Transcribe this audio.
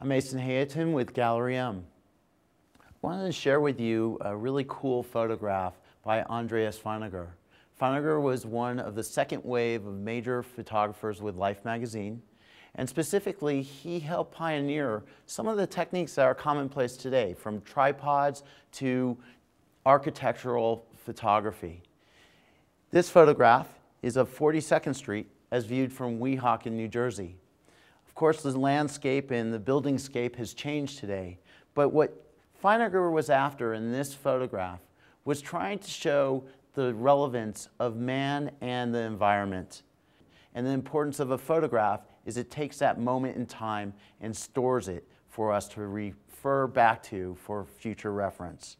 I'm Mason Hayutin with Gallery M. I wanted to share with you a really cool photograph by Andreas Feininger. Feininger was one of the second wave of major photographers with Life magazine, and specifically, he helped pioneer some of the techniques that are commonplace today, from tripods to architectural photography. This photograph is of 42nd Street as viewed from Weehawken, New Jersey course, the landscape and the building scape has changed today. But what Feininger was after in this photograph was trying to show the relevance of man and the environment. And the importance of a photograph is it takes that moment in time and stores it for us to refer back to for future reference.